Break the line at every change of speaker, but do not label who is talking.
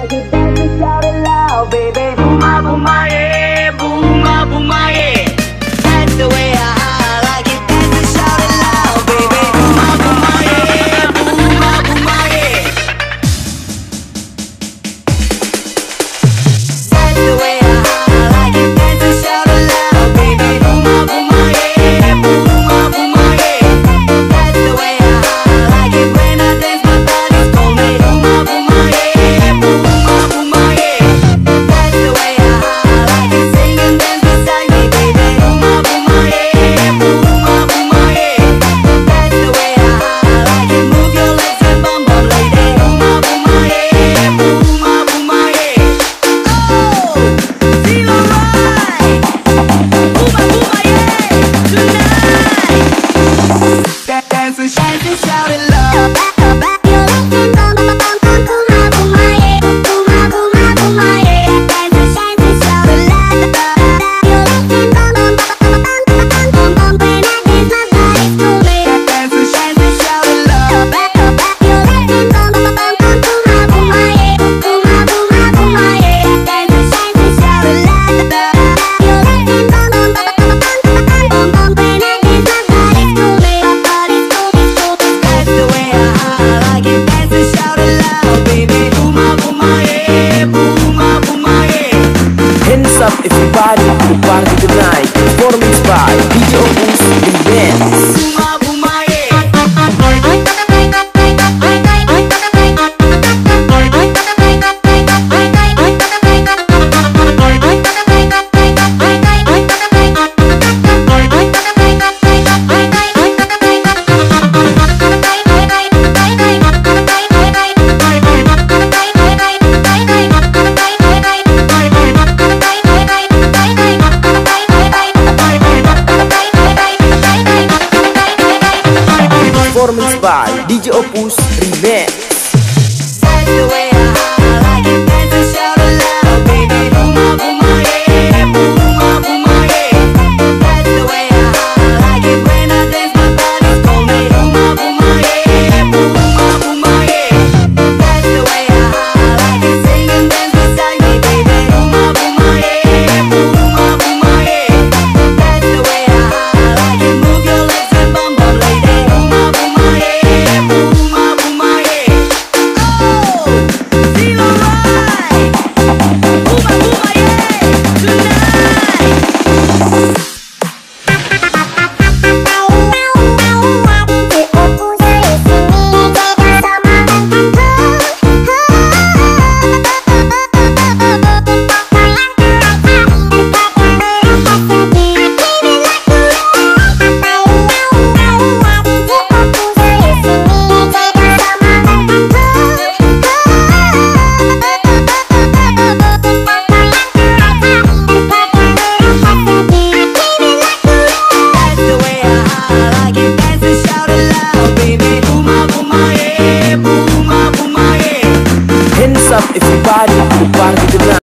Everybody shout it loud, baby. Yeah. Booma, booma.
up if you party, you party tonight. by DJ Opus Remix.